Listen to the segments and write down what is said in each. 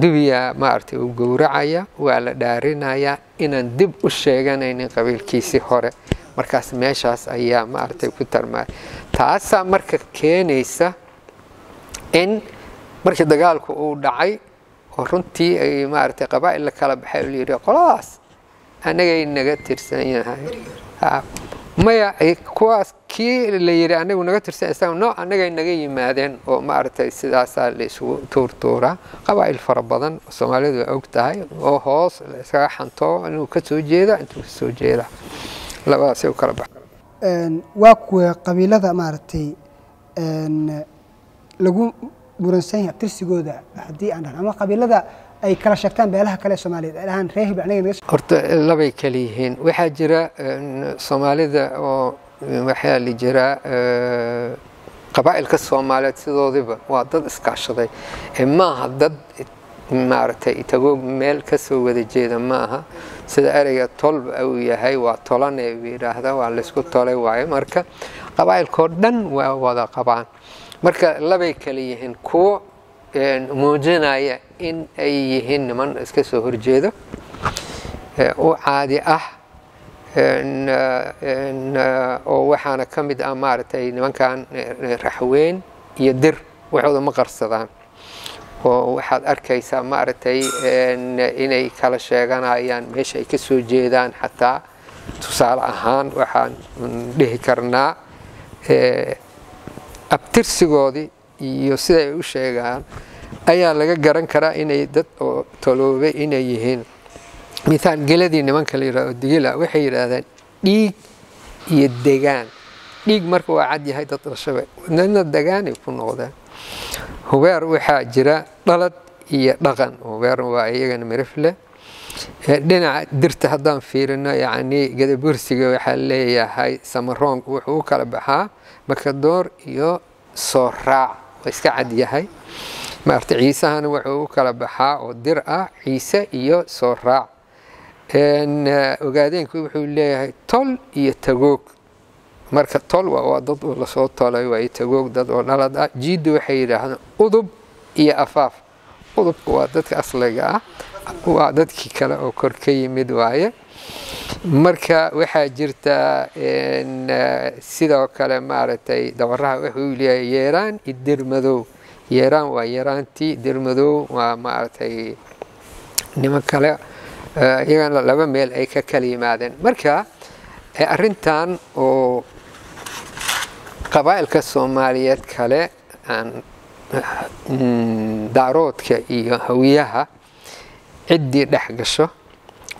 dubiya maaragtay uu gowracaya waa la dhaarinaya inaan dib u sheeganaynin qabiilkiisii hore. Markaas meeshaas ayaa maaragtay ku tarmaya taasaa marka keenaysa in markii dagaalku uu dhacay oo runtii ay maaragtay qabaa'il la kala baxay oo layidhi qoladaas anagay naga tirsan yahay. Maya kuwaas kii la yidhi anagu naga tirsan isaga no anagay naga yimaadeen oo maaragtay sidaasaa la isugu tuurtuuraa. Qabaa'il fara badan oo soomaalidu ay og tahay oo hoos la iskaga xanto inuu ka soo jeeda intuu ka soo jeeda labadaasay u kala bax waa kuwa qabiilada maaragtay lagu muransan yahay tirsigooda haddii aan dhahno ama qabiilada ay kala sheegtaan beelaha kale soomaaliyeed reer hebel anaga naga horta labay kala yihiin waxaa jira soomaalida oo waxaa la jiraa qabaa'ilka soomaaliyeed sidoodiba waa dad iskaashaday. Maaha dad maaragtay tagoog meel ka soo wada jeeda ma aha sida ereyga tolba uu yahay waa tolane uu yidhaahda waa laysku tolay waaye marka qabaa'ilkoo dhan waa wada qabaan. Marka labay kala yihiin kuwo muujinaya in ay yihiin niman iska soo horjeedo u caadi ah oo waxaana ka mid ah maaragtay nimankan raxweyn iyo dir waxooda ma qarsadaan. Oo waxaad arkaysaa maaragtay inay kala sheeganayaan meesha ay ka soo jeedaan xataa. Tusaale ahaan waxaan dhihi karnaa abtirsigoodii iyo sida ay u sheegaan ayaa laga garan karaa inay dad oo toloobay inay yihiin mithaal geladii nimanka la yidhahdo digila waxay yidhaahdaan dhiig iyo degaan. Dhiig marka waa cad yahay dad dhashaba dadna degaanay ku noqdeen hubeer waxaa jira dhalad iyo dhaqan. Hubeer waa iyagana mirifle dhinaca dirta haddaan fiirino yacni gadabursiga waxaa leeyahay samaroong wuxuu u kala baxaa makadoor iyo soo raac. Waa iska cad yahay. Maarta ciisahana wuxuu u kala baxaa oo dir ah ciise iyo soo raac ogaadeenku wuxuu leeyahay tol iyo tagoog. Marka tol waa dad oo la soo tolay waa tagoog dad oo dhalad ah. Jiidda waxay yidhaahdaan udub iyo afaaf. Udubka waa dadka asliga ah waa dadkii kale oo kor ka yimid waaye. Marka waxaa jirta sidoo kale maaragtay dabaraha wuxuu leeyahay yeeraan iyo dir madow. Yeeraan waa yeeraantii dir madow waa maaragtay niman kale iyagana laba meel ay ka kala yimaadeen. Marka arrintan oo qabaa'ilka soomaaliyeed kale aan daaroodka iyo hawiyaha ciddii dhex gasho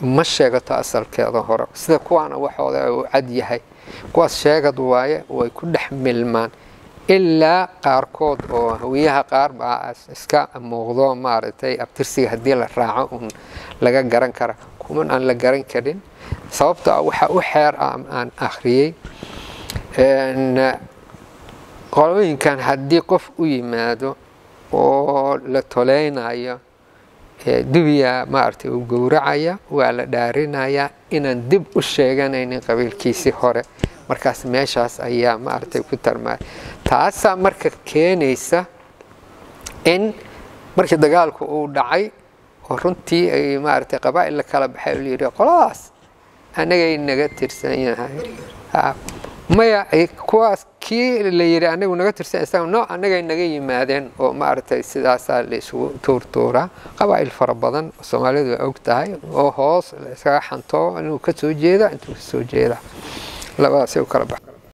ma sheegato asalkeeda hore. Sida kuwaana waxooda uu cad yahay. Kuwaas sheegad waaye way ku dhex milmaan. Ilaa qaarkood oo hawiyaha qaar baa iska muuqdo maaragtay abtirsiga haddii la raaco un laga garan kara. Kuman aan la garan karin sababto ah waxaa u xeer aan akhriyey qolooyinkan haddii qof u yimaado oo la toleynayo dubiya maaragtay uu gowracaya waa la dhaarinaya inaan dib u sheeganaynin qabiilkiisii hore. Markaas meeshaas ayaa maaragtay ku tarmaya taasaa marka keenaysa in markii dagaalku uu dhacay oo runtii ay maaragtay qabaa'il la kala baxay oo layidhi qoladaas anagay naga tirsan yahay. Maya kuwaas kii la yidhi anagu naga tirsan isaga no anagay naga yimaadeen oo maaragtay sidaasaa la isugu tuurtuuraa qabaa'il fara badan oo soomaalidu ay og tahay oo hoos la iskaga xanto inuu ka soo jeeda intuu ka soo jeeda labadaasay u kala bax